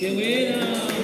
因为呢。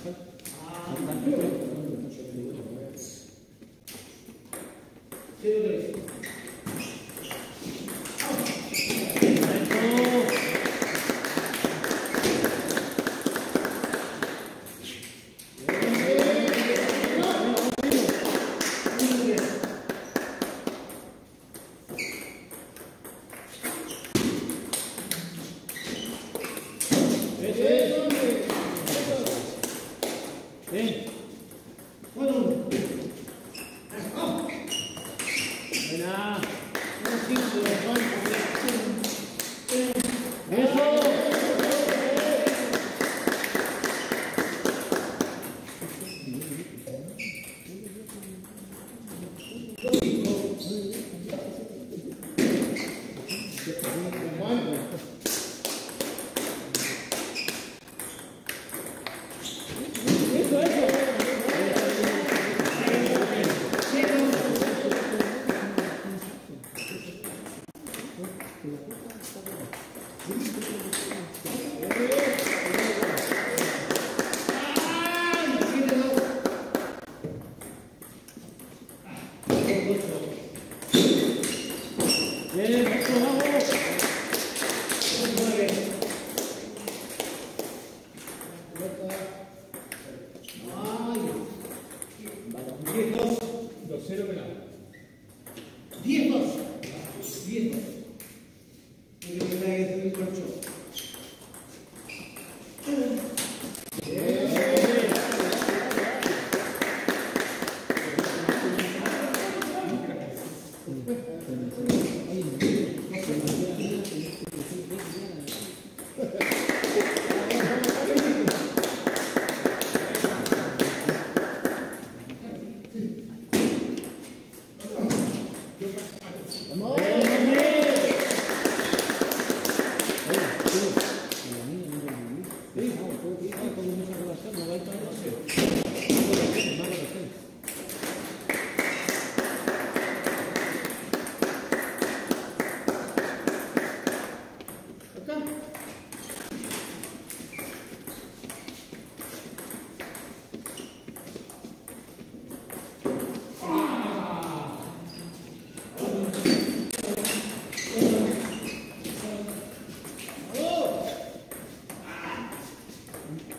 Thank you. Hein? Quando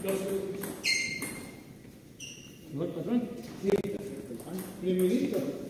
Dos. Sí,